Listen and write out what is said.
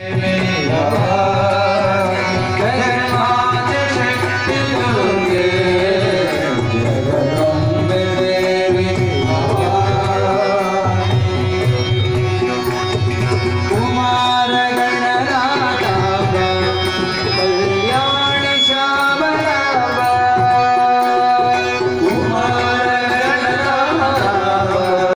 मेरा